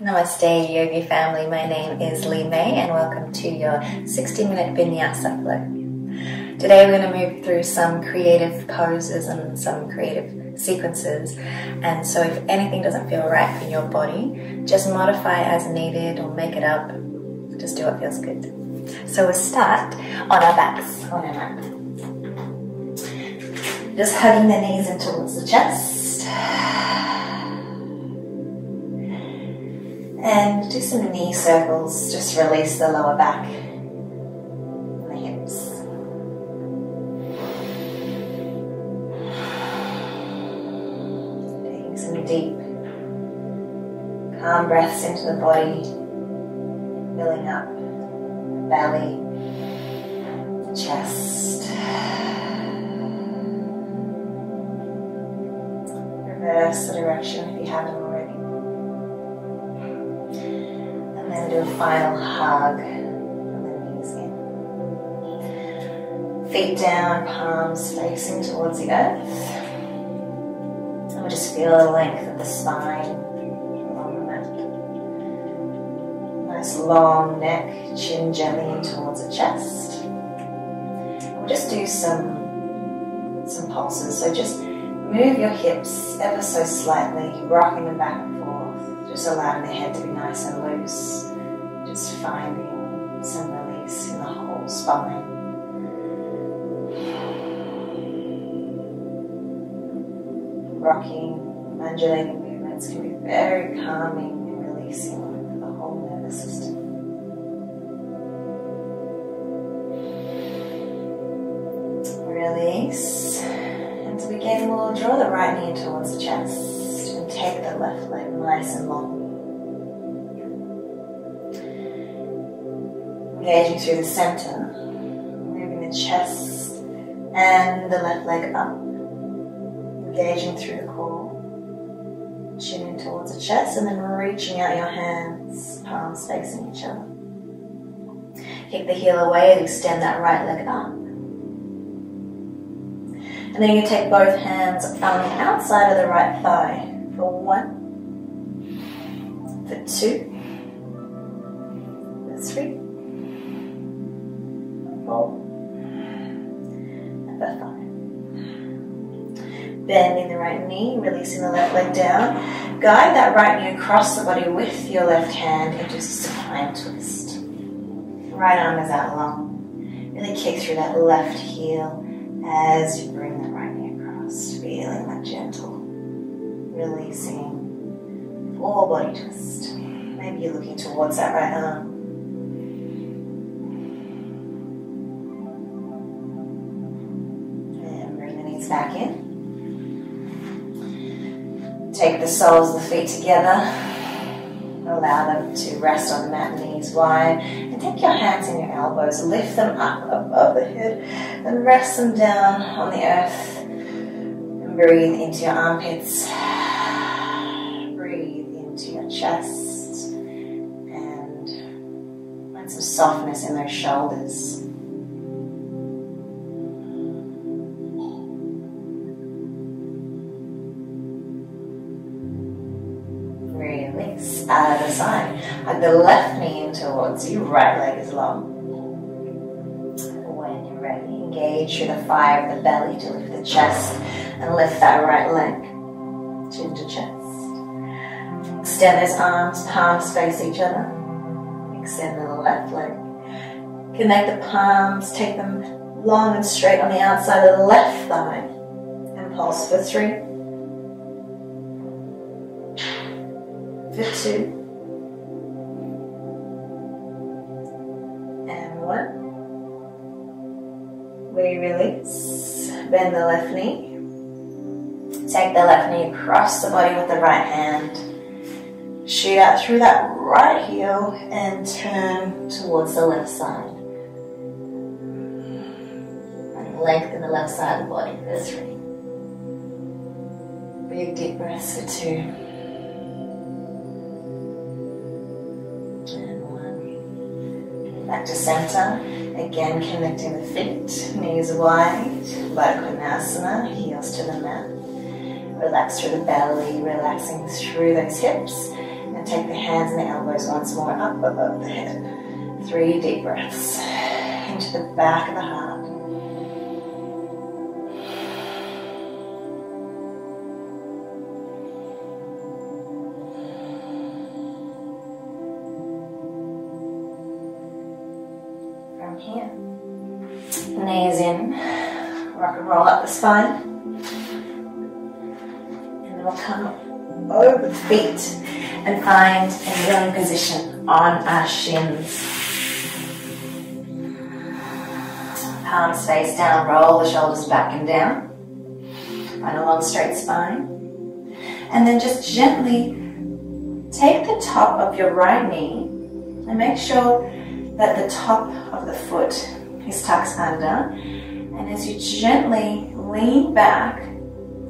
Namaste, Yogi family. My name is Lee Mei, and welcome to your 60 minute vinyasa flow. Today, we're going to move through some creative poses and some creative sequences. And so, if anything doesn't feel right for your body, just modify as needed or make it up. Just do what feels good. So, we'll start on our backs on our mat. Just hugging the knees in towards the chest. And do some knee circles, just release the lower back and the hips. Taking some deep, calm breaths into the body, filling up the belly, the chest. Reverse the direction if you haven't already. Then do a final hug. Feet down, palms facing towards the earth. And we'll just feel the length of the spine along the mat. Nice long neck, chin gently in towards the chest. And We'll just do some some pulses. So just move your hips ever so slightly, rocking them back just allowing the head to be nice and loose, just finding some release in the whole spine. Rocking, undulating movements can be very calming and releasing for the whole nervous system. Release. And to begin, we'll draw the right knee towards the chest take the left leg nice and long. Engaging through the center, moving the chest and the left leg up. Engaging through the core, chin in towards the chest, and then reaching out your hands, palms facing each other. Kick the heel away and extend that right leg up. And then you take both hands on the outside of the right thigh for one, for two, for three, four, and for five. Bending the right knee, releasing the left leg down. Guide that right knee across the body with your left hand into supine twist. Right arm is out long. Really kick through that left heel as you bring that right knee across, feeling that gentle, releasing full body twist. Maybe you're looking towards that right arm. And bring the knees back in. Take the soles of the feet together. Allow them to rest on the mat, knees wide. And take your hands and your elbows, lift them up above the head, and rest them down on the earth. And breathe into your armpits. Chest. And find some softness in those shoulders. Release out of the side. Hug the left knee in towards you, right leg is long. When you're ready, engage through the fire of the belly to lift the chest and lift that right leg, chin to chest. Extend those arms, palms face each other. Extend the left leg. Connect the palms, take them long and straight on the outside of the left thigh. And pulse for three. for two, and one. We release, bend the left knee. Take the left knee across the body with the right hand. Shoot out through that right heel and turn towards the left side. And lengthen the left side of the body for three. Big deep breaths for two. One. Back to center. Again, connecting the feet, knees wide, Baddha heels to the mat. Relax through the belly, relaxing through those hips, take the hands and the elbows once more up above the head. Three deep breaths into the back of the heart. From here, knees in, rock and roll up the spine. And then we'll come over the feet and find a kneeling position on our shins. Palms face down, roll the shoulders back and down. Find a long straight spine. And then just gently take the top of your right knee and make sure that the top of the foot is tucked under. And as you gently lean back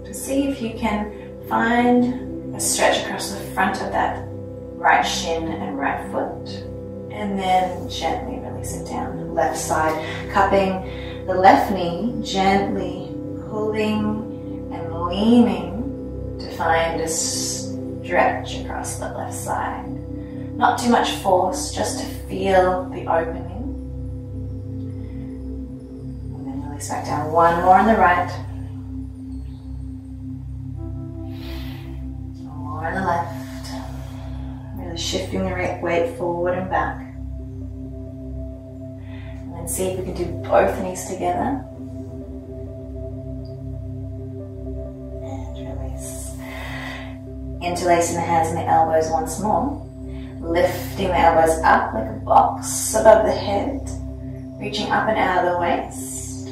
to see if you can find stretch across the front of that right shin and right foot. And then gently release it down. Left side, cupping the left knee, gently pulling and leaning to find a stretch across the left side. Not too much force, just to feel the opening. And then release back down. One more on the right. More on the left. Really shifting the weight forward and back. And then see if we can do both knees together. And release. Interlacing the hands and the elbows once more. Lifting the elbows up like a box above the head. Reaching up and out of the waist.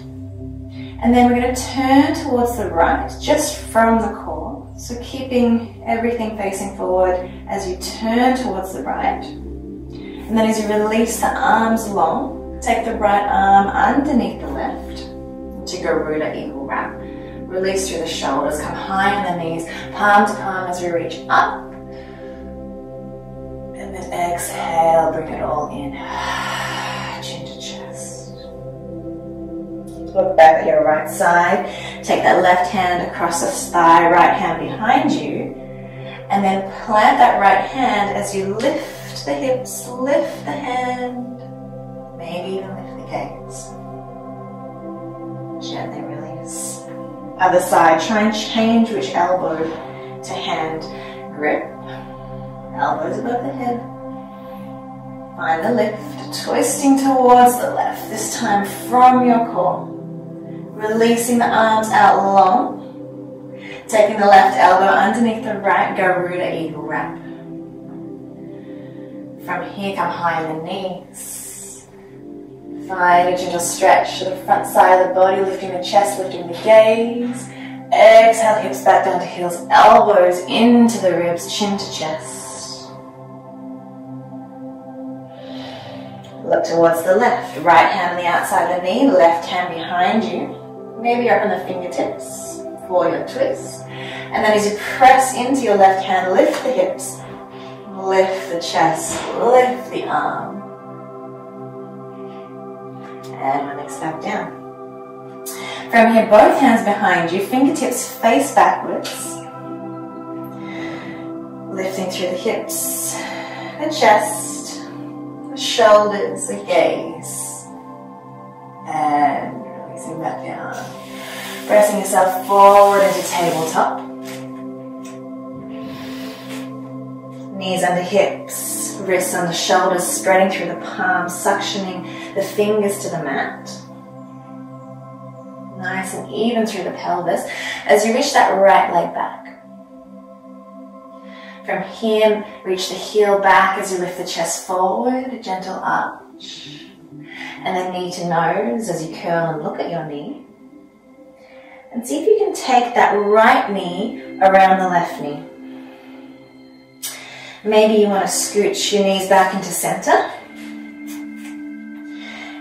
And then we're going to turn towards the right, just from the core. So keeping everything facing forward as you turn towards the right. And then as you release the arms long, take the right arm underneath the left to Garuda Eagle Wrap. Release through the shoulders, come high on the knees, palm to palm as we reach up. And then exhale, bring it all in. Look back at your right side. Take that left hand across the thigh, right hand behind you. And then plant that right hand as you lift the hips, lift the hand, maybe even lift the gaze. Gently release. Other side, try and change which elbow to hand grip. Elbows above the head. Find the lift, twisting towards the left, this time from your core. Releasing the arms out long. Taking the left elbow underneath the right, Garuda Eagle Wrap. From here, come high on the knees. Find a gentle stretch to the front side of the body, lifting the chest, lifting the gaze. Exhale, hips back down to heels, elbows into the ribs, chin to chest. Look towards the left. Right hand on the outside of the knee, left hand behind you. Maybe open the fingertips for your twist. And then as you press into your left hand, lift the hips, lift the chest, lift the arm. And release back down. From here, both hands behind you, fingertips face backwards. Lifting through the hips, the chest, the shoulders, the gaze. And releasing back down. Pressing yourself forward into tabletop. Knees under hips, wrists under shoulders, spreading through the palms, suctioning the fingers to the mat. Nice and even through the pelvis as you reach that right leg back. From here, reach the heel back as you lift the chest forward, a gentle arch. And then knee to nose as you curl and look at your knee. And see if you can take that right knee around the left knee. Maybe you want to scooch your knees back into center.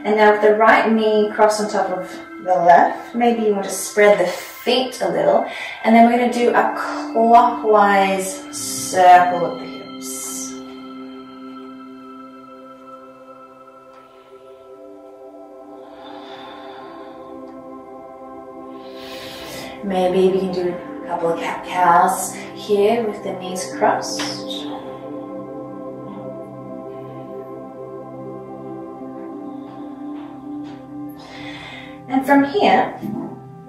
And now with the right knee crossed on top of the left, maybe you want to spread the feet a little. And then we're going to do a clockwise circle Maybe we can do a couple of cat cows here with the knees crossed. And from here,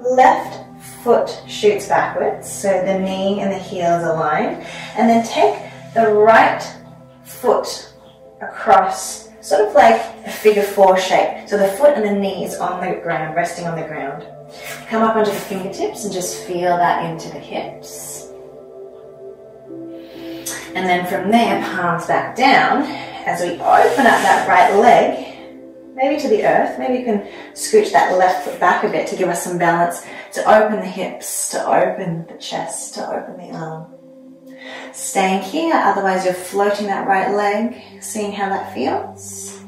left foot shoots backwards, so the knee and the heels aligned, and then take the right foot across, sort of like a figure four shape. So the foot and the knees on the ground, resting on the ground. Come up onto the fingertips and just feel that into the hips. And then from there, palms back down as we open up that right leg maybe to the earth. Maybe you can scooch that left foot back a bit to give us some balance, to open the hips, to open the chest, to open the arm. Staying here, otherwise you're floating that right leg, seeing how that feels.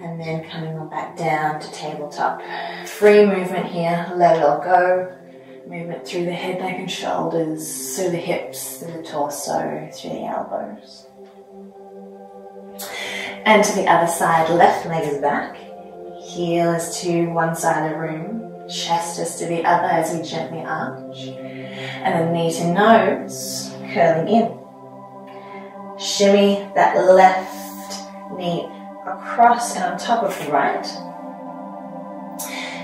And then coming on back down to tabletop. Free movement here, let it all go. Movement through the head, neck and shoulders, through the hips, through the torso, through the elbows. And to the other side, left leg is back. Heel is to one side of the room. Chest is to the other as we gently arch. And then knee to nose, curling in. Shimmy that left knee across and on top of the right.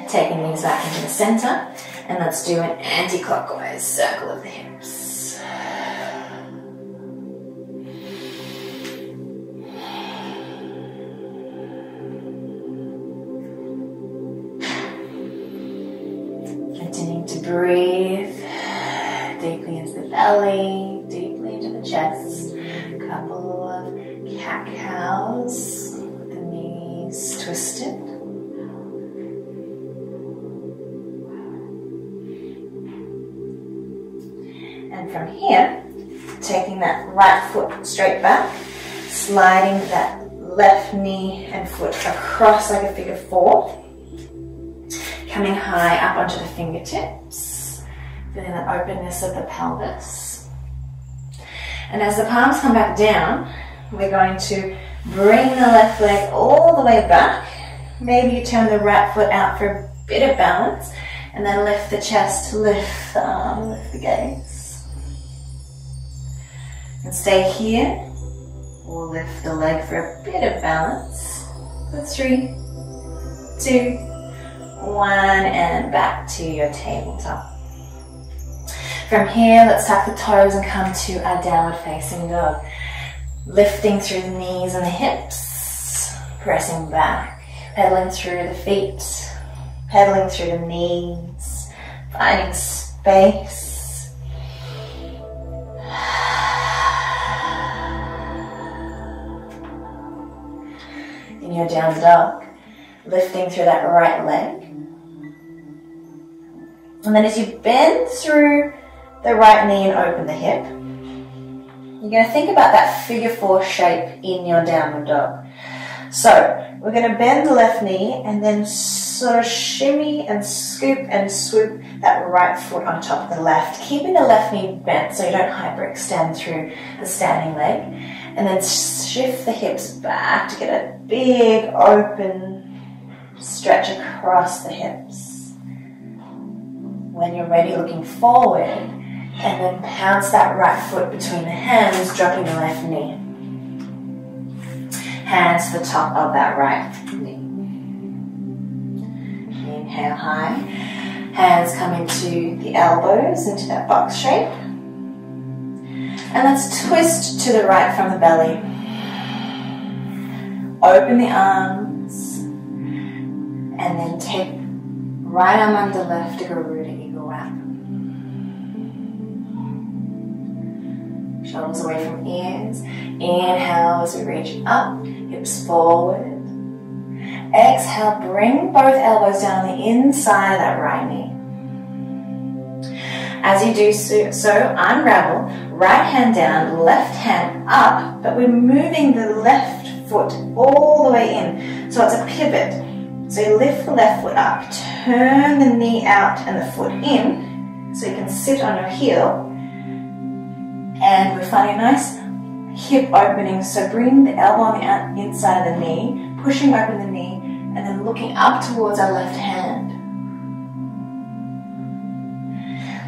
Taking these back into the center. And let's do an anti-clockwise circle of the hips. Continuing to breathe deeply into the belly, deeply into the chest. A couple of cat cows And from here, taking that right foot straight back, sliding that left knee and foot across like a figure four coming high up onto the fingertips, feeling the openness of the pelvis. And as the palms come back down, we're going to bring the left leg all the way back. Maybe you turn the right foot out for a bit of balance, and then lift the chest, lift the arm, lift the gaze. And stay here, or lift the leg for a bit of balance. For three, two, one and back to your tabletop. From here, let's tuck the toes and come to our downward facing dog. Lifting through the knees and the hips, pressing back, pedaling through the feet, pedaling through the knees, finding space. In your down dog, lifting through that right leg, and then as you bend through the right knee and open the hip, you're going to think about that figure four shape in your downward dog. So we're going to bend the left knee and then sort of shimmy and scoop and swoop that right foot on top of the left, keeping the left knee bent so you don't hyperextend through the standing leg. And then shift the hips back to get a big open stretch across the hips when you're ready, looking forward, and then pounce that right foot between the hands, dropping the left knee. Hands the top of that right knee. Inhale high. Hands come into the elbows, into that box shape. And let's twist to the right from the belly. Open the arms. And then take right arm under left to Garuda Shoulders away from ears. Inhale as we reach up, hips forward. Exhale, bring both elbows down the inside of that right knee. As you do so, unravel, right hand down, left hand up, but we're moving the left foot all the way in. So it's a pivot. So you lift the left foot up, turn the knee out and the foot in, so you can sit on your heel, and we're finding a nice hip opening. So bring the elbow on the inside of the knee, pushing open the knee, and then looking up towards our left hand.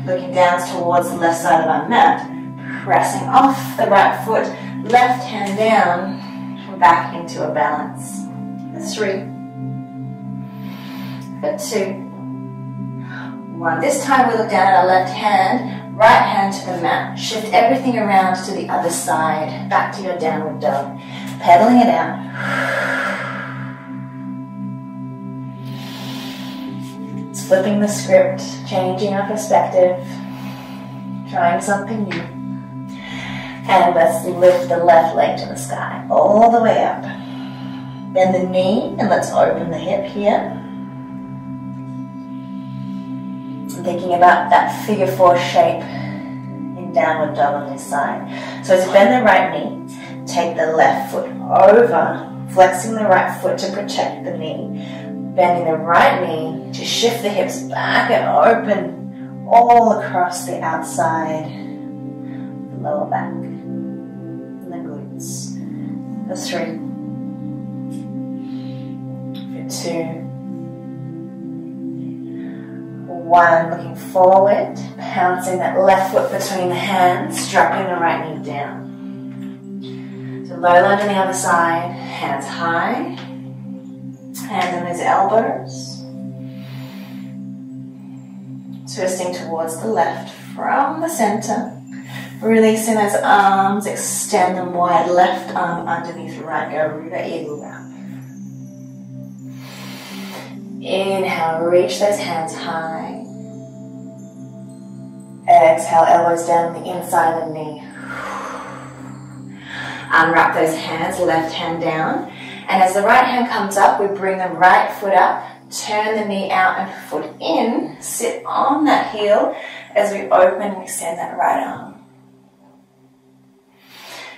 Looking down towards the left side of our mat, pressing off the right foot, left hand down, back into a balance. That's Three, for two, one. This time we look down at our left hand, right hand to the mat. Shift everything around to the other side, back to your downward dog. Pedaling it out. It's flipping the script, changing our perspective, trying something new. And let's lift the left leg to the sky, all the way up. Bend the knee and let's open the hip here. Thinking about that figure four shape in downward dog on this side. So you bend the right knee, take the left foot over, flexing the right foot to protect the knee, bending the right knee to shift the hips back and open all across the outside, the lower back, and the glutes. For three, for two, one, looking forward, pouncing that left foot between the hands, dropping the right knee down. So low lunge on the other side, hands high, hands on those elbows. Twisting towards the left from the center. Releasing those arms, extend them wide, left arm underneath right, Garuda Eagle Inhale, reach those hands high. Exhale, elbows down the inside of the knee. Unwrap those hands, left hand down. And as the right hand comes up, we bring the right foot up, turn the knee out and foot in, sit on that heel as we open and extend that right arm.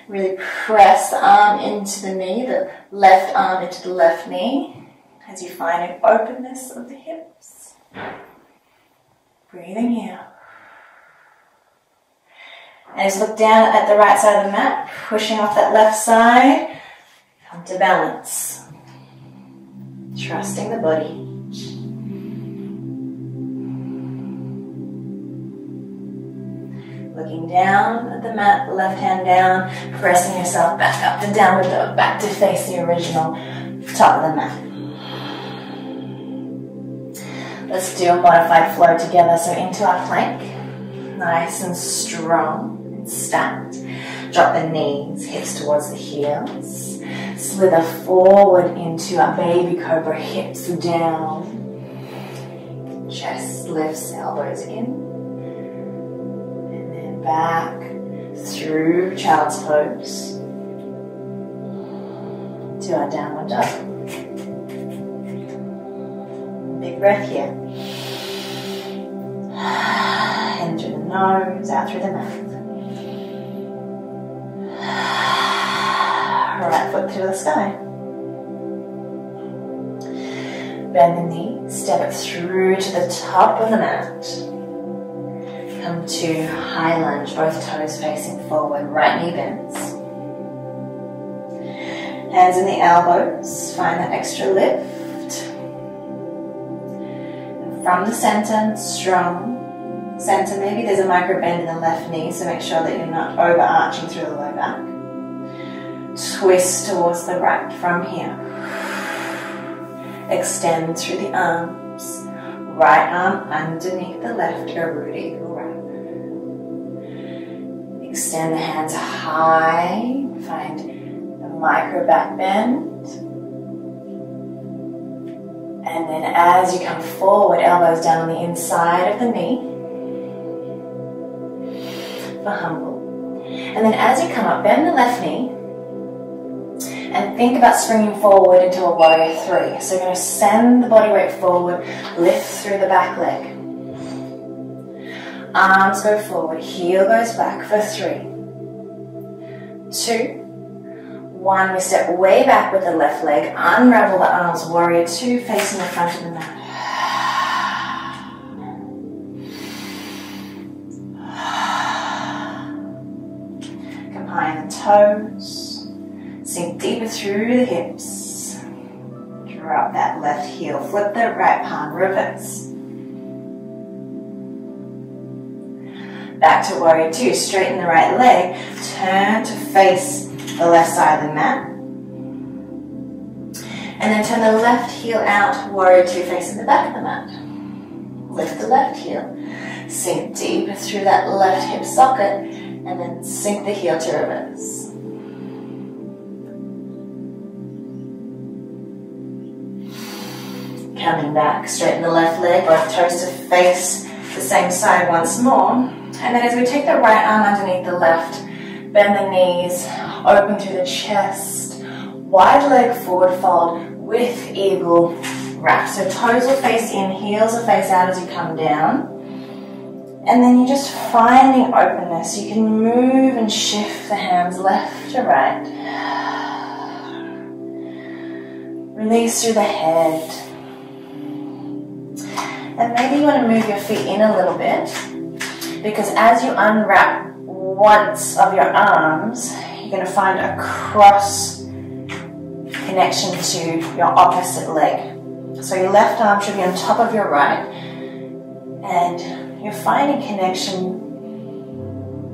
Really press the arm into the knee, the left arm into the left knee as you find an openness of the hips. Breathing out. As look down at the right side of the mat, pushing off that left side, come to balance. Trusting the body. Looking down at the mat, left hand down, pressing yourself back up to downward dog, back to face the original top of the mat. Let's do a modified flow together. So into our plank, nice and strong and stacked. Drop the knees, hips towards the heels. Slither forward into our baby cobra, hips down. Chest lifts, elbows in. And then back through child's pose to our downward dog. Big breath here. In through the nose, out through the mouth. right foot through the sky. Bend the knee, step it through to the top of the mat. Come to high lunge, both toes facing forward, right knee bends. Hands in the elbows, find that extra lift. From the center, strong center, maybe there's a micro bend in the left knee, so make sure that you're not overarching through the low back. Twist towards the right from here. Extend through the arms. Right arm underneath the left, Garuda Eagle Wrap. Extend the hands high. Find the micro back bend. And then as you come forward, elbows down on the inside of the knee. For humble. And then as you come up, bend the left knee and think about springing forward into a warrior three. So you're going to send the body weight forward, lift through the back leg. Arms go forward, heel goes back for three, two, one. We step way back with the left leg, unravel the arms, warrior two, facing the front of the mat. Combine the toes. Sink deeper through the hips. Drop that left heel. Flip the right palm. Reverse. Back to warrior two. Straighten the right leg. Turn to face the left side of the mat. And then turn the left heel out, warrior two facing the back of the mat. Lift the left heel. Sink deep through that left hip socket and then sink the heel to reverse. Coming back, straighten the left leg, both toes to face the same side once more. And then as we take the right arm underneath the left, bend the knees, open through the chest, wide leg forward fold with eagle wrap. So toes will face in, heels will face out as you come down. And then you're just finding openness. You can move and shift the hands left to right. Release through the head. And maybe you want to move your feet in a little bit because as you unwrap once of your arms, you're going to find a cross connection to your opposite leg. So your left arm should be on top of your right and you're finding connection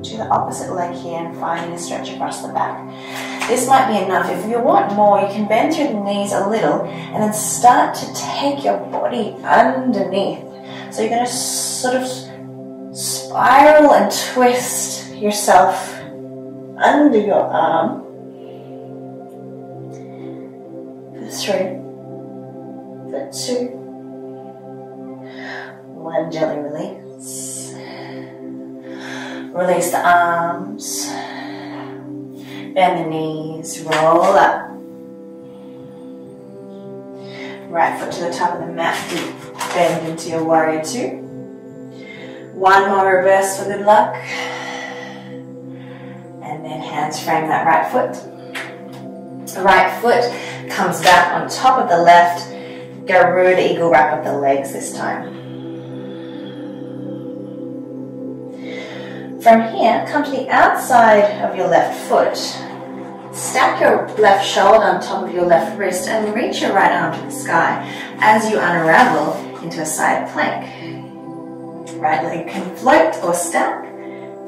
to the opposite leg here and finding a stretch across the back. This might be enough. If you want more, you can bend through the knees a little and then start to take your body underneath. So you're going to sort of spiral and twist yourself under your arm for three, for two, one gently release. Release the arms. Bend the knees. Roll up. Right foot to the top of the mat. Bend into your warrior two. One more reverse for good luck. And hands frame that right foot. The right foot comes back on top of the left. Garuda eagle wrap up the legs this time. From here, come to the outside of your left foot. Stack your left shoulder on top of your left wrist and reach your right arm to the sky as you unravel into a side plank. Right leg can float or stack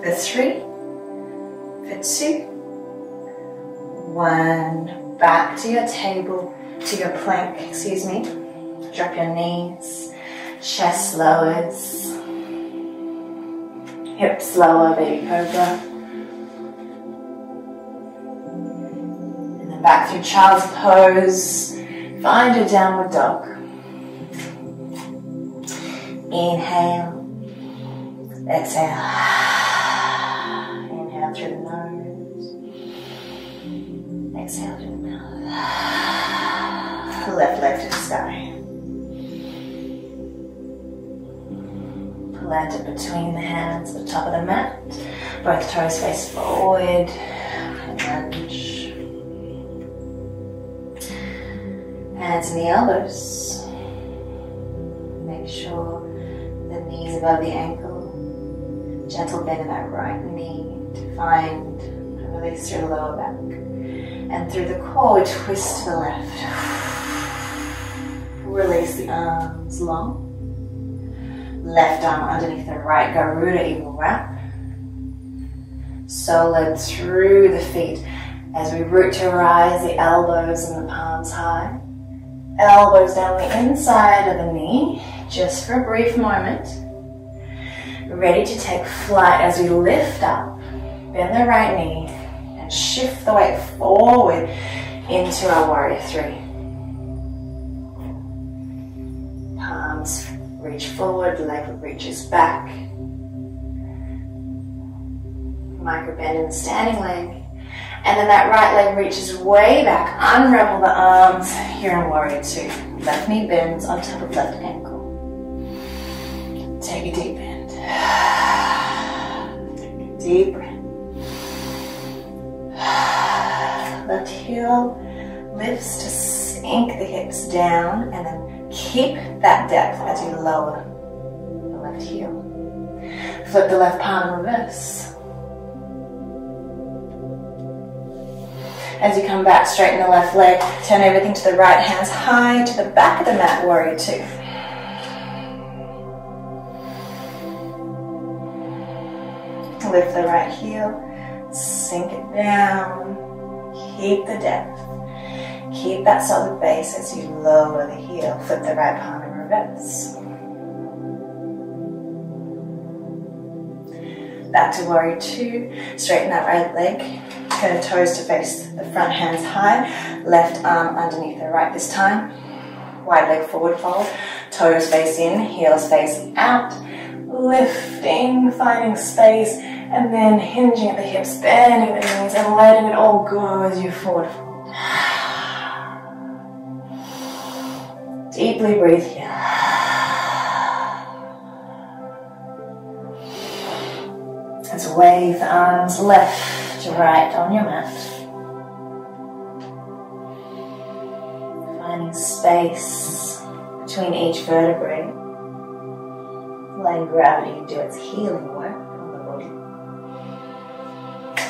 for three, two, one. Back to your table, to your plank, excuse me. Drop your knees, chest lowers, Hips lower, baby cobra. And then back through child's pose. Find a downward dog. Inhale. Exhale. Left leg to the sky. Plant it between the hands the top of the mat. Both toes face forward. Lunge. Hands in the elbows. Make sure the knees above the ankle. Gentle bend in that right knee to find a release through the lower back. And through the core, twist to the left. Release the arms long. Left arm underneath the right, Garuda Eagle Wrap. Solid through the feet as we root to rise, the elbows and the palms high. Elbows down the inside of the knee, just for a brief moment. Ready to take flight as we lift up, bend the right knee, and shift the weight forward into our warrior three. Reach forward, leg reaches back. Micro bend in the standing leg. And then that right leg reaches way back. Unravel the arms here in warrior two. Left knee bends on top of left ankle. Take a deep bend. Deep breath. Left heel lifts to sink the hips down and then Keep that depth as you lower the left heel. Flip the left palm reverse. As you come back, straighten the left leg, turn everything to the right, hands high to the back of the mat, warrior two. Lift the right heel, sink it down, keep the depth. Keep that solid base as you lower the heel. Flip the right palm in reverse. Back to warrior two. Straighten that right leg. Turn toes to face the front, hands high. Left arm underneath the right this time. Wide leg forward fold. Toes face in, heels face out. Lifting, finding space, and then hinging at the hips, bending the knees, and letting it all go as you forward fold. Deeply breathe here. Let's wave the arms left to right on your mat. Finding space between each vertebrae. Letting gravity do its healing work on the body.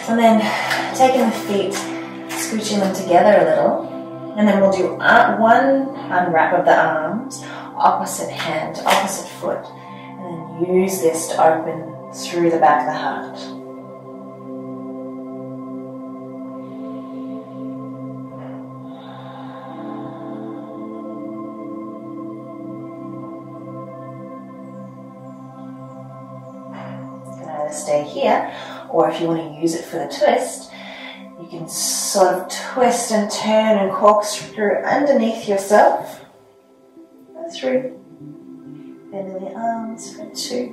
And then taking the feet, scooching them together a little. And then we'll do uh, one um, unwrap of the arms, opposite hand, opposite foot. And then use this to open through the back of the heart. Stay here, or if you want to use it for the twist, you can sort of twist and turn and corkscrew underneath yourself. Through. Bending the arms for two.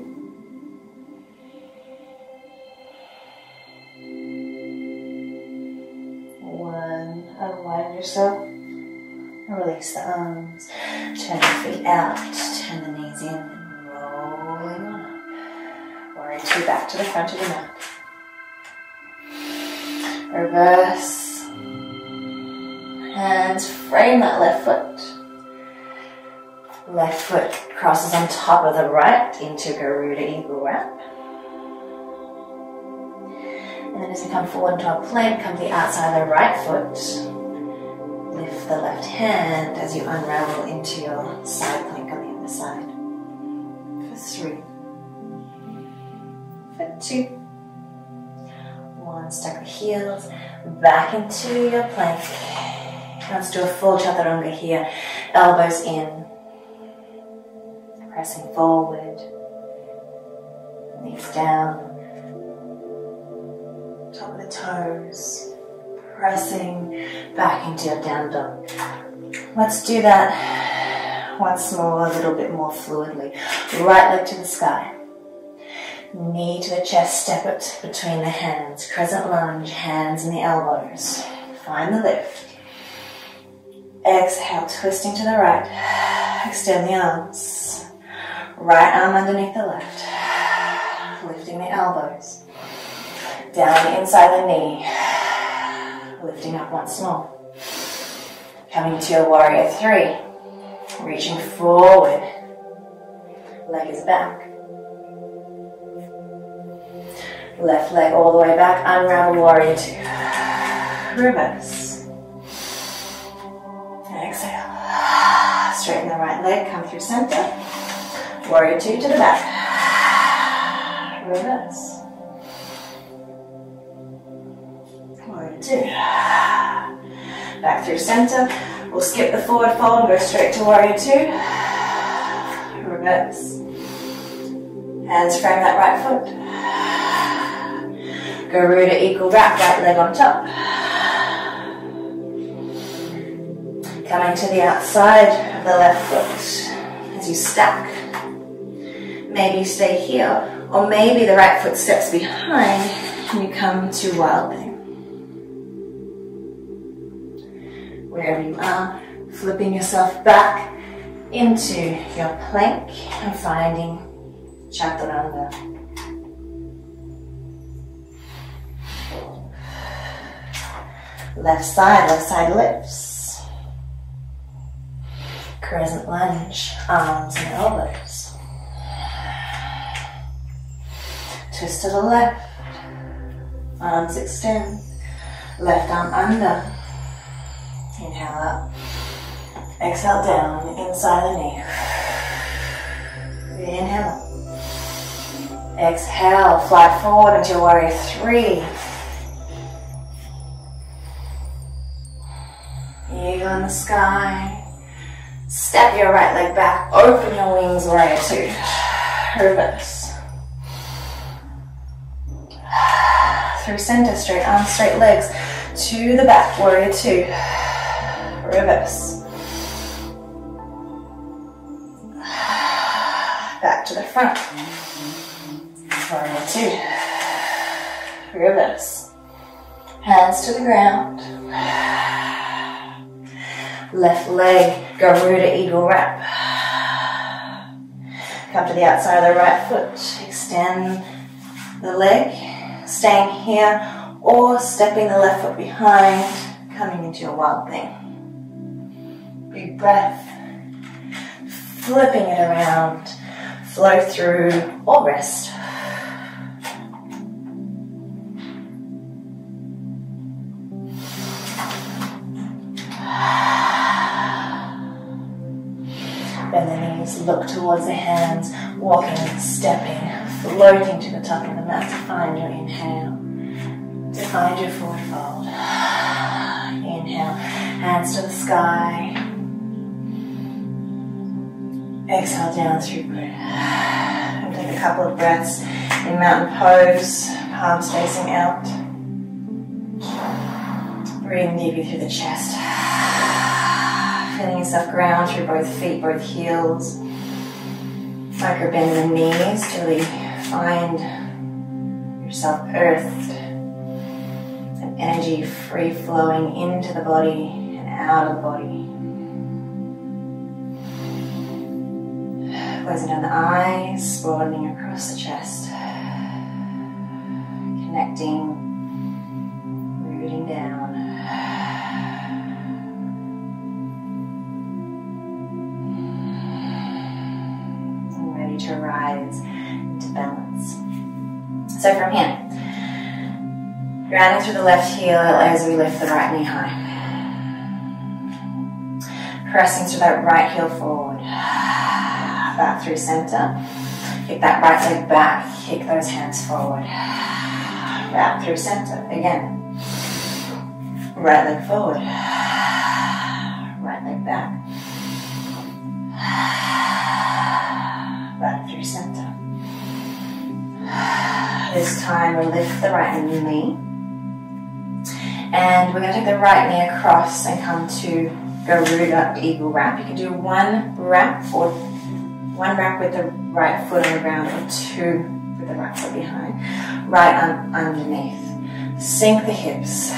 One. Unwind yourself. and Release the arms. Turn the feet out. Turn the knees in and rolling on. Warrior two back to the front of the mat. Reverse. and frame that left foot. Left foot crosses on top of the right into Garuda Eagle Wrap. And then as you come forward into a plank, come to the outside of the right foot. Lift the left hand as you unravel into your side plank on the other side. For three. For two. One, stack the heels back into your plank. Let's do a full chaturanga here. Elbows in. Pressing forward. Knees down top of the toes, pressing back into your down dog. Let's do that once more, a little bit more fluidly. Right leg to the sky. Knee to the chest, step it between the hands. Crescent lunge, hands in the elbows. Find the lift. Exhale, twisting to the right. Extend the arms. Right arm underneath the left. Lifting the elbows down the inside of the knee. Lifting up once more. Coming to your warrior three. Reaching forward. Leg is back. Left leg all the way back. Unravel warrior two. Reverse. Exhale. Straighten the right leg. Come through center. Warrior two to the back. Reverse. Warrior two. Back through center. We'll skip the forward fold and go straight to warrior two. Reverse. Hands frame that right foot. Garuda eagle wrap, right leg on top. Coming to the outside of the left foot as you stack. Maybe stay here, or maybe the right foot steps behind and you come to wild thing. wherever you are, flipping yourself back into your plank and finding chaturanga. Left side, left side lifts. Crescent lunge, arms and elbows. Twist to the left, arms extend, left arm under, Inhale up. Exhale down, inside the knee. Inhale Exhale, fly forward into warrior three. Eagle in the sky. Step your right leg back, open your wings, warrior two. Reverse. Through center, straight arms, straight legs. To the back, warrior two. Reverse. Back to the front. Warrior two. Reverse. Hands to the ground. Left leg, Garuda Eagle Wrap. Come to the outside of the right foot. Extend the leg, staying here, or stepping the left foot behind, coming into your wild thing. Big breath. Flipping it around. Flow through or rest. Towards the hands, walking, stepping, floating to the top of the mat to find your inhale, to find your forward fold. Inhale, hands to the sky. Exhale down through breath. And take a couple of breaths in mountain pose, palms facing out. Breathing deeply through the chest. Feeling yourself ground through both feet, both heels. Micro bend the knees to really find yourself earthed. And energy free flowing into the body and out of the body. Closing down the eyes, broadening across the chest. Connecting, So from here, grounding through the left heel as we lift the right knee high. Pressing through that right heel forward back through center. Kick that right leg back, kick those hands forward. Back through center again. Right leg forward. Right leg back. Back through center. This time we lift the right knee. And we're going to take the right knee across and come to Garuda Eagle Wrap. You can do one wrap or one wrap with the right foot on the ground or two with the right foot behind. Right un underneath. Sink the hips.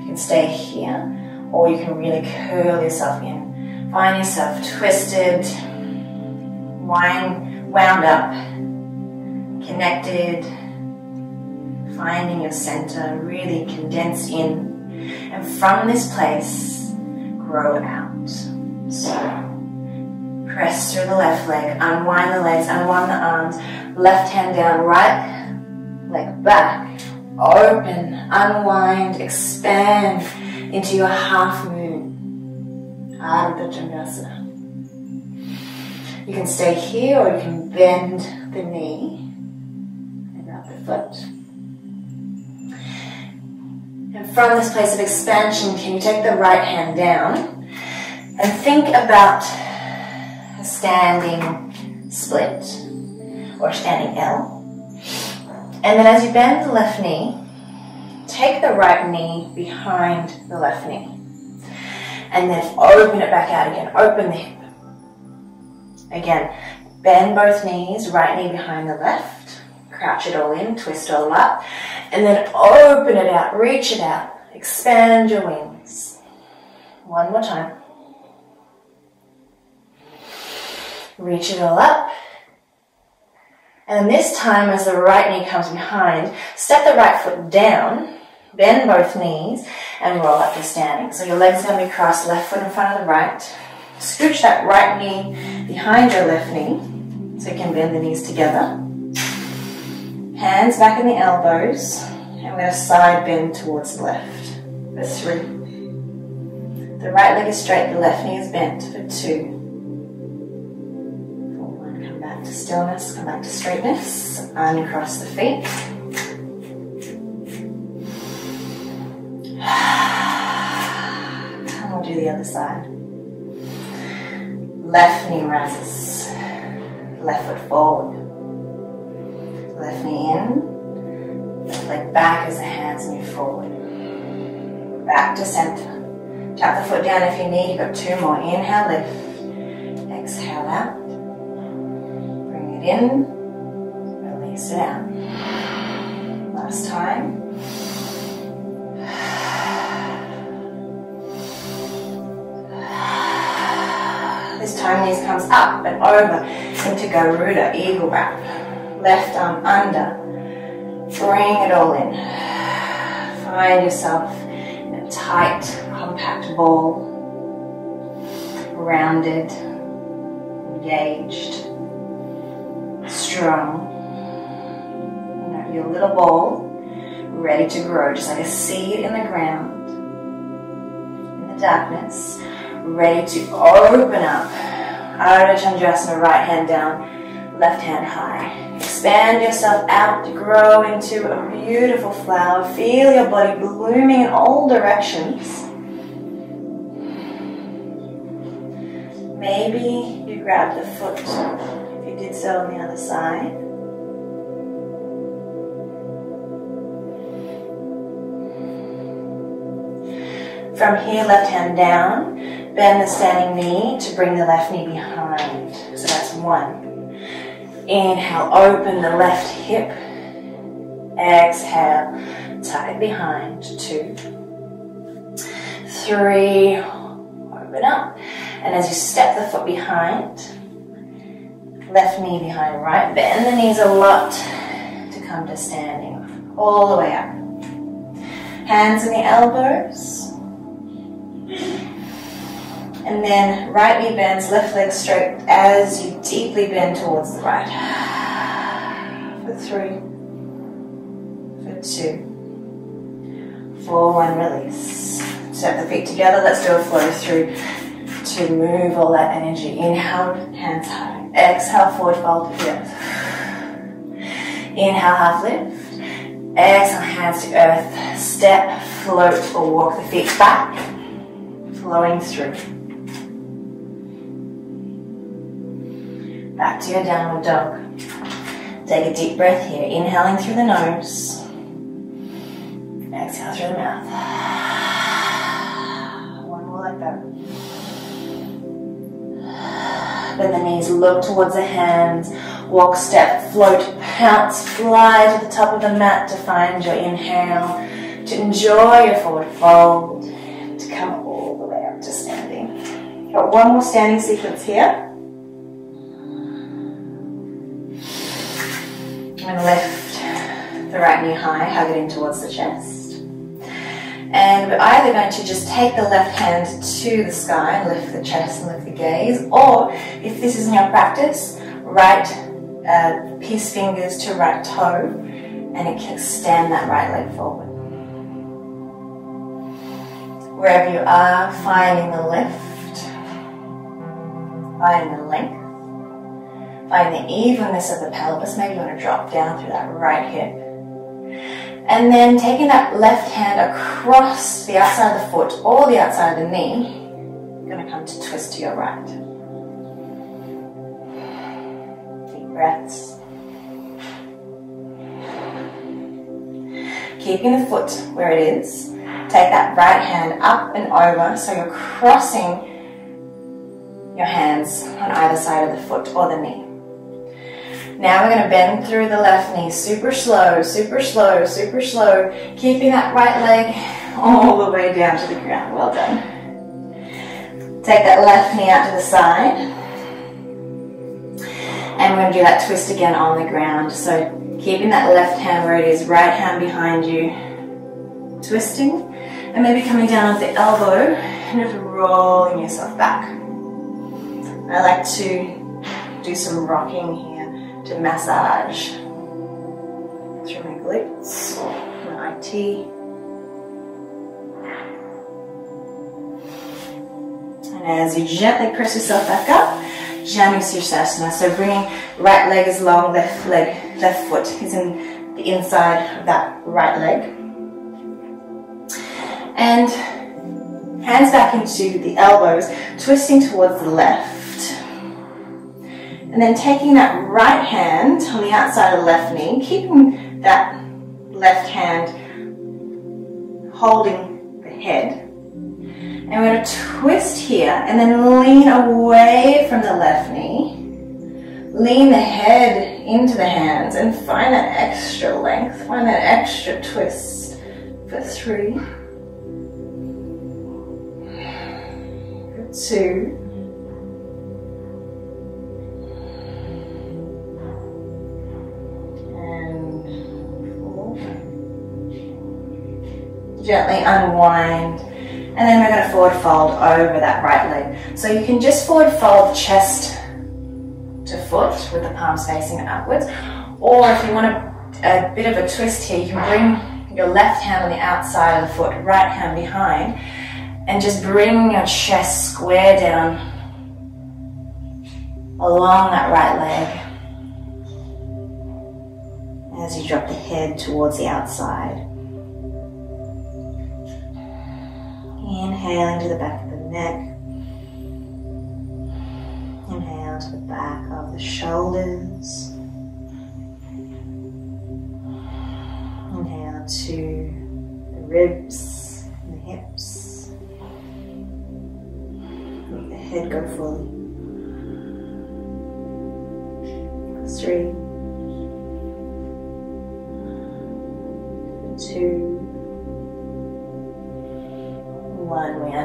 You can stay here or you can really curl yourself in. Find yourself twisted, wind, wound up, connected, finding your center, really condense in. And from this place, grow out. So press through the left leg, unwind the legs, unwind the arms, left hand down, right leg back, open, unwind, expand into your half moon, Ardha Chandrasana. You can stay here or you can bend the knee and wrap the foot. And from this place of expansion, can you take the right hand down and think about a standing split or standing L. And then as you bend the left knee, take the right knee behind the left knee. And then open it back out again. Open the hip. Again, bend both knees, right knee behind the left. Crouch it all in, twist all up. And then open it out, reach it out. Expand your wings. One more time. Reach it all up. And this time, as the right knee comes behind, step the right foot down, bend both knees, and roll up to standing. So your legs are going to be crossed, left foot in front of the right. Scooch that right knee behind your left knee, so you can bend the knees together. Hands back in the elbows, and we're going to side bend towards the left for three. The right leg is straight, the left knee is bent for two Come back to stillness, come back to straightness, uncross the feet. And we'll do the other side. Left knee rises. Left foot forward. Left knee in. Left leg back as the hands move forward. Back to center. Tap the foot down if you need. You've got two more. Inhale, lift. Exhale out. Bring it in. Release it out. Last time. Time comes up and over into Garuda, eagle wrap. Left arm under. Bring it all in. Find yourself in a tight, compact ball. Rounded, engaged, strong. Your little ball ready to grow, just like a seed in the ground, in the darkness ready to open up. Ardha Chandrasana, right hand down, left hand high. Expand yourself out to grow into a beautiful flower. Feel your body blooming in all directions. Maybe you grab the foot if you did so on the other side. From here, left hand down, bend the standing knee to bring the left knee behind. So that's one. Inhale, open the left hip. Exhale, tight behind. Two. Three. Open up. And as you step the foot behind, left knee behind right, bend the knees a lot to come to standing. All the way up. Hands in the elbows. And then right knee bends, left leg straight as you deeply bend towards the right. For three, for two, for one, release. Step the feet together, let's do a flow through to move all that energy. Inhale, hands high. Exhale, forward fold to earth. Inhale, half lift. Exhale, hands to earth. Step, float, or walk the feet back, flowing through. Back to your downward dog. Take a deep breath here, inhaling through the nose. Exhale through the mouth. One more like that. Bend the knees, look towards the hands. Walk, step, float, pounce, fly to the top of the mat to find your inhale, to enjoy your forward fold, to come all the way up to standing. Got one more standing sequence here. And lift the right knee high, hug it in towards the chest. And we're either going to just take the left hand to the sky and lift the chest and lift the gaze, or if this isn't your practice, right uh, fingers to right toe and extend that right leg forward. Wherever you are, finding the lift, finding the length. Find the evenness of the pelvis. Maybe you want to drop down through that right hip. And then taking that left hand across the outside of the foot or the outside of the knee, you're going to come to twist to your right. Deep breaths. Keeping the foot where it is. Take that right hand up and over so you're crossing your hands on either side of the foot or the knee. Now we're going to bend through the left knee, super slow, super slow, super slow, keeping that right leg all the way down to the ground. Well done. Take that left knee out to the side. And we're going to do that twist again on the ground. So keeping that left hand where it is, right hand behind you, twisting, and maybe coming down with the elbow and just rolling yourself back. I like to do some rocking here to massage through my glutes, my IT. And as you gently press yourself back up, Janu Sirsasana. So bringing right leg is long, left leg, left foot is in the inside of that right leg. And Hands back into the elbows, twisting towards the left. And then taking that right hand on the outside of the left knee, keeping that left hand holding the head. And we're going to twist here and then lean away from the left knee. Lean the head into the hands and find that extra length, find that extra twist for three, for two, gently unwind. And then we're going to forward fold over that right leg. So you can just forward fold chest to foot with the palms facing upwards. Or if you want a, a bit of a twist here, you can bring your left hand on the outside of the foot, right hand behind, and just bring your chest square down along that right leg as you drop the head towards the outside. Inhale into the back of the neck. Inhale to the back of the shoulders. Inhale to the ribs and the hips. Let the head go fully. Three.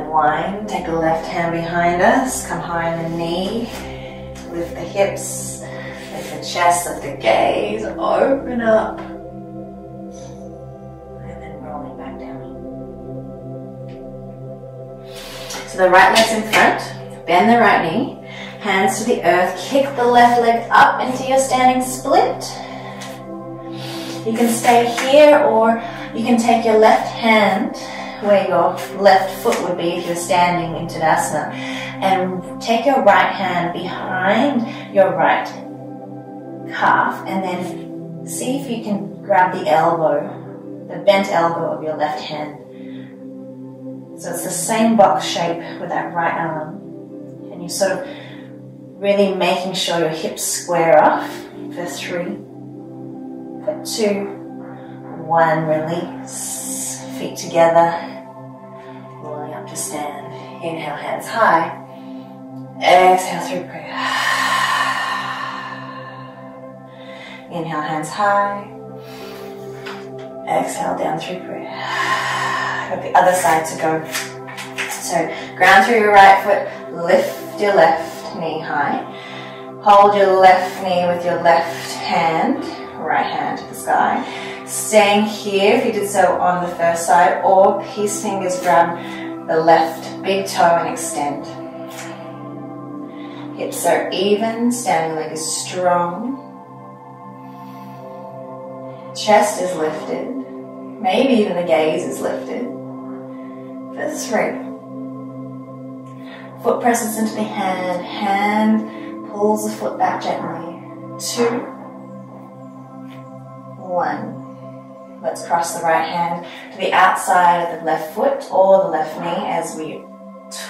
Unwind, take the left hand behind us, come high on the knee, lift the hips, lift the chest, lift the gaze, open up, and then rolling back down. So the right leg's in front, bend the right knee, hands to the earth, kick the left leg up into your standing split. You can stay here or you can take your left hand where your left foot would be if you're standing in Tadasana. And take your right hand behind your right calf and then see if you can grab the elbow, the bent elbow of your left hand. So it's the same box shape with that right arm. And you're sort of really making sure your hips square off for three, for two, one, release feet together, rolling up to stand. Inhale, hands high. Exhale through prayer. Inhale, hands high. Exhale down through prayer. Got the other side to go. So ground through your right foot, lift your left knee high. Hold your left knee with your left hand, right hand to the sky Staying here if you did so on the first side or peace fingers grab the left big toe and extend. Hips are even, standing leg is strong. Chest is lifted. Maybe even the gaze is lifted. For three. Foot presses into the hand. Hand pulls the foot back gently. Two. One. Let's cross the right hand to the outside of the left foot or the left knee as we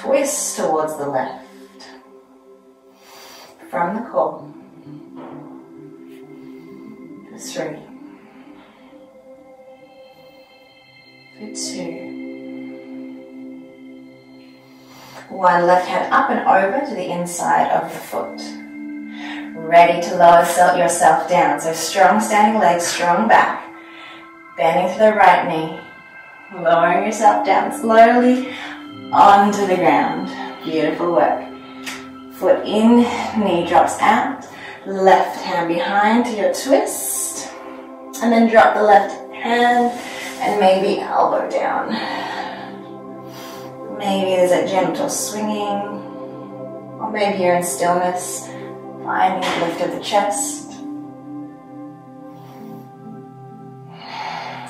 twist towards the left. From the core. For three. For two. One left hand up and over to the inside of the foot. Ready to lower yourself down. So strong standing legs, strong back. Bending to the right knee. Lowering yourself down slowly onto the ground. Beautiful work. Foot in, knee drops out. Left hand behind to your twist. And then drop the left hand and maybe elbow down. Maybe there's a gentle swinging. Or maybe you're in stillness, finding the lift of the chest.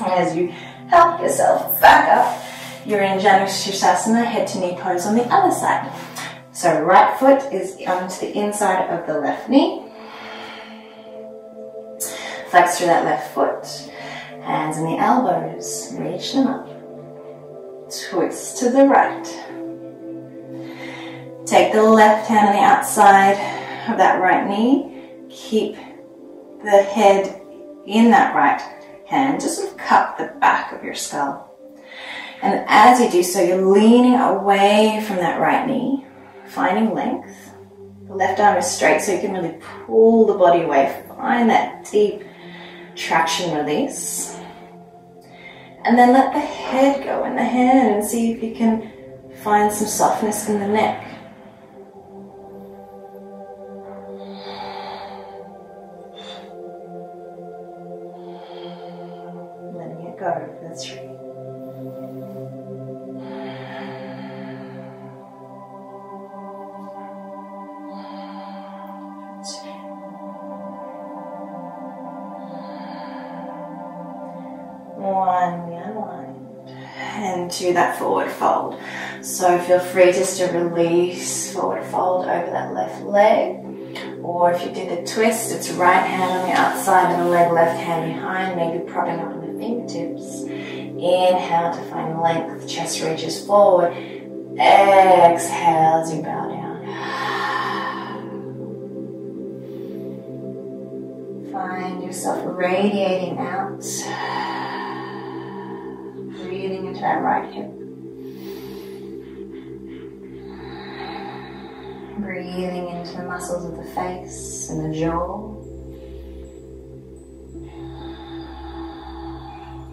As you help yourself back up, you're in Janushirasana, head to knee pose on the other side. So right foot is onto the inside of the left knee. Flex through that left foot. Hands in the elbows, reach them up. twist to the right. Take the left hand on the outside of that right knee. Keep the head in that right hand. Just sort of cup the back of your skull. And as you do so, you're leaning away from that right knee, finding length. The left arm is straight so you can really pull the body away. Find that deep traction release. And then let the head go in the hand and see if you can find some softness in the neck. That forward fold. So feel free just to release forward fold over that left leg. Or if you did the twist, it's right hand on the outside and the leg, left hand behind, maybe propping up on the fingertips. Inhale to find length, chest reaches forward. Exhale as you bow down. Find yourself radiating out that right hip. Breathing into the muscles of the face and the jaw.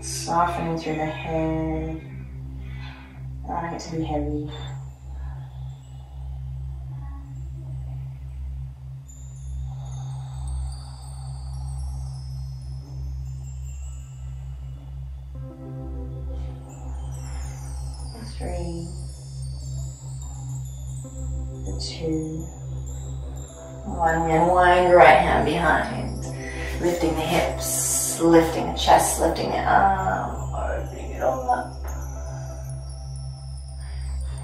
Softening through the head, allowing it to be heavy. One. We unwind right hand behind, lifting the hips, lifting the chest, lifting the arm, opening it all up.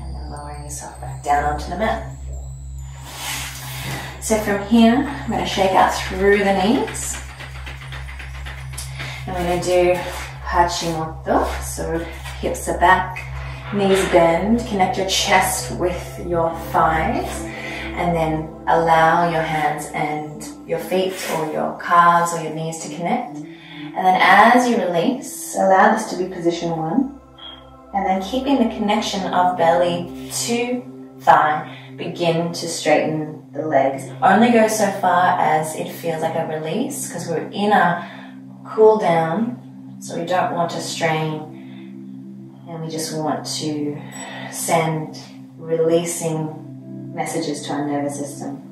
And then lowering yourself back down onto the mat. So from here, I'm going to shake out through the knees. And I'm going to do Hachimoto, so hips are back, Knees bend, connect your chest with your thighs, and then allow your hands and your feet or your calves or your knees to connect. And then as you release, allow this to be position one. And then keeping the connection of belly to thigh, begin to straighten the legs. Only go so far as it feels like a release because we're in a cool down, so we don't want to strain and we just want to send releasing messages to our nervous system.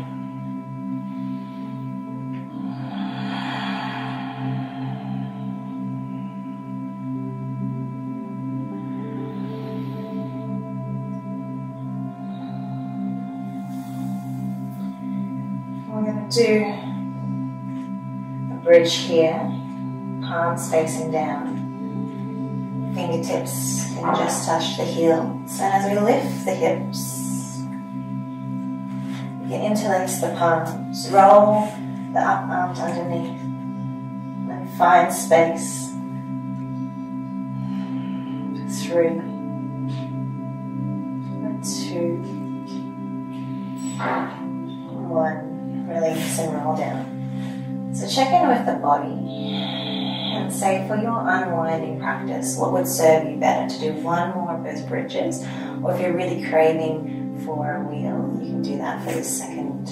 do a bridge here, palms facing down. Fingertips can just touch the heels. And as we lift the hips, you can interlace the palms, roll the up arms underneath, and find space. Three, two, one. Release and roll down. So check in with the body and say for your unwinding practice, what would serve you better to do one more of those bridges, or if you're really craving for a wheel, you can do that for the second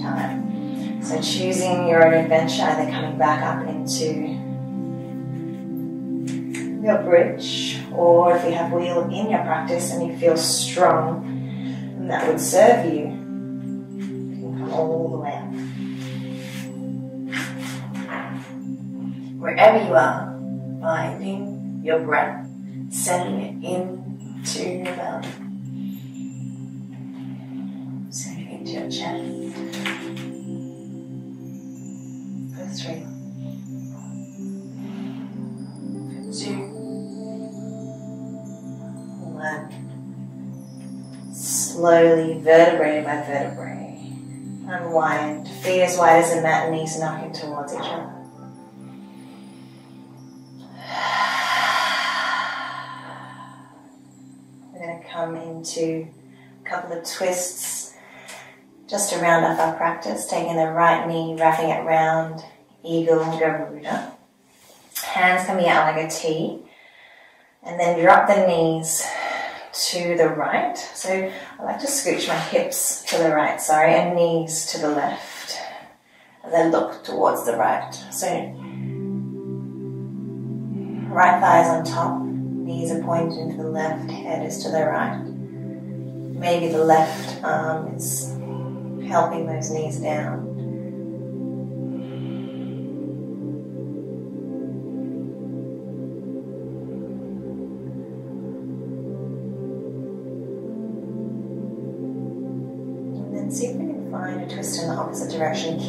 time. So choosing your own adventure, either coming back up into your bridge, or if you have wheel in your practice and you feel strong, and that would serve you, all the way up. wherever you are, finding your breath, sending it into your belly, sending it into your chest. For three. Slowly, vertebrae by vertebrae, unwind. Feet as wide as a mat, knees knocking towards each other. We're going to come into a couple of twists just to round off our practice, taking the right knee, wrapping it round, eagle, Garuda. Hands coming out like a T. And then drop the knees to the right. So I like to scooch my hips to the right, sorry, and knees to the left. And then look towards the right. So right thighs on top, Knees are pointing to the left, head is to the right. Maybe the left arm is helping those knees down.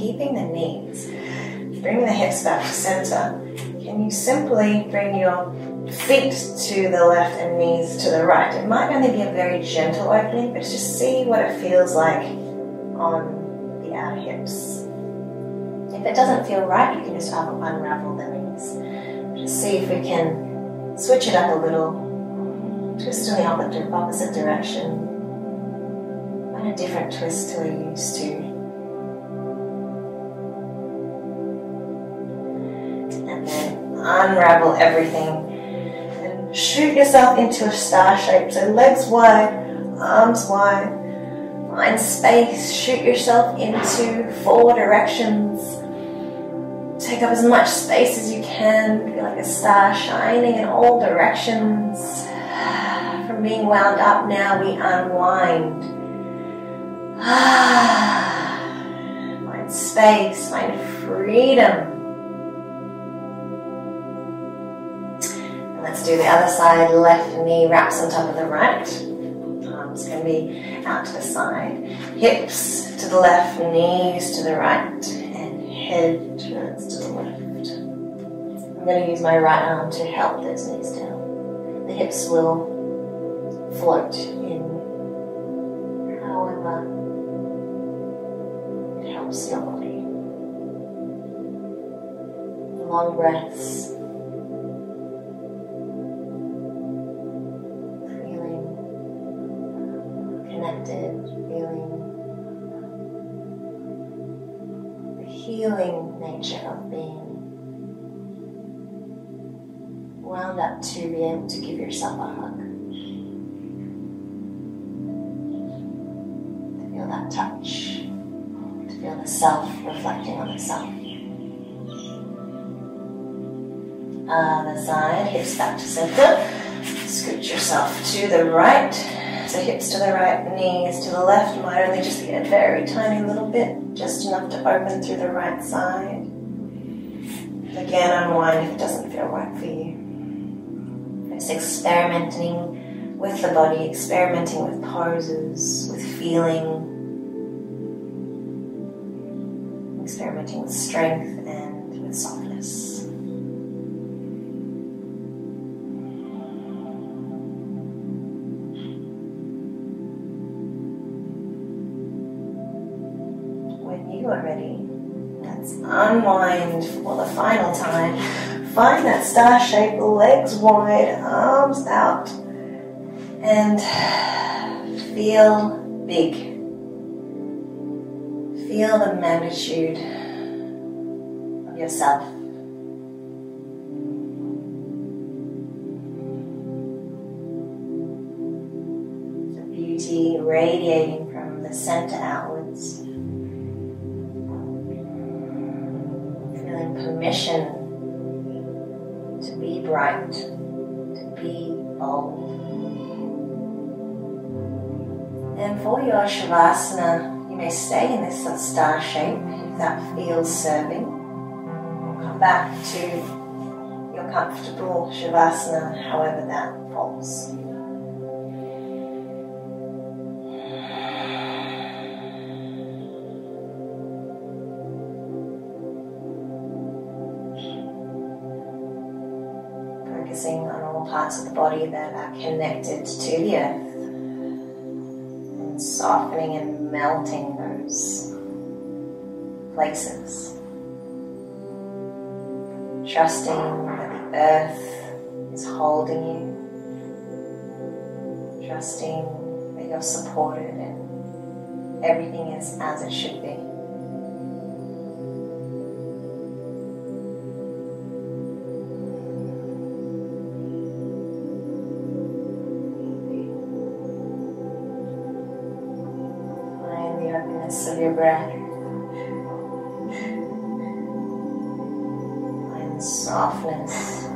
Keeping the knees. Bring the hips back to center. Can you simply bring your feet to the left and knees to the right. It might only be a very gentle opening, but just see what it feels like on the outer hips. If it doesn't feel right, you can just unravel the knees. Just see if we can switch it up a little, twist in the opposite direction, find a different twist to we're used to. Unravel everything And shoot yourself into a star shape. So legs wide, arms wide. Find space, shoot yourself into four directions. Take up as much space as you can. Feel like a star shining in all directions. From being wound up, now we unwind. Ah, find space, find freedom. Let's do the other side. Left knee wraps on top of the right. Um, Arms can be out to the side. Hips to the left, knees to the right, and head turns to the left. I'm going to use my right arm to help those knees down. The hips will float in however it helps your body. Long breaths. Healing nature of being wound up to be able to give yourself a hug. To feel that touch, to feel the self reflecting on the self. Ah, Other side, hips back to center. Scoot yourself to the right. So hips to the right, knees to the left. Might only just be a very tiny little bit just enough to open through the right side. Again, unwind if it doesn't feel right for you. Just experimenting with the body, experimenting with poses, with feeling, experimenting with strength and with softness. That star shape, legs wide, arms out, and feel big. Feel the magnitude of yourself. The beauty radiating from the center outwards. Feeling permission for your Shavasana, you may stay in this star shape if that feels serving. Come back to your comfortable Shavasana, however that falls. Focusing on all parts of the body that are connected to the earth softening and melting those places. Trusting that the earth is holding you. Trusting that you're supported and everything is as it should be. Of your breath. And softness.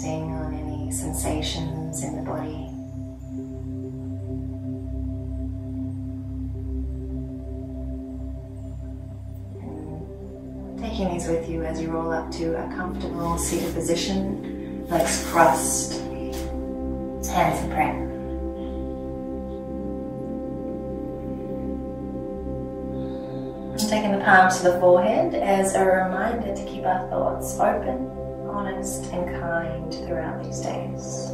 Reflecting on any sensations in the body. Taking these with you as you roll up to a comfortable seated position, legs crossed, hands in prayer. Taking the palms to the forehead as a reminder to keep our thoughts open, honest, and kind throughout these days.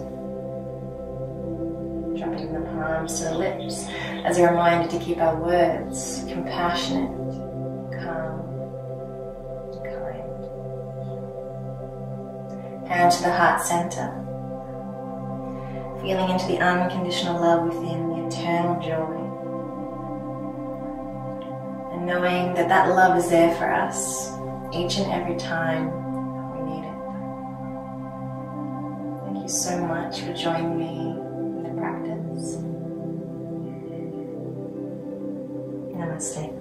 Dropping the palms to the lips as a reminder to keep our words compassionate, calm, kind. Hand to the heart center feeling into the unconditional love within, the eternal joy. And knowing that that love is there for us each and every time you so much for joining me in the practice. Namaste.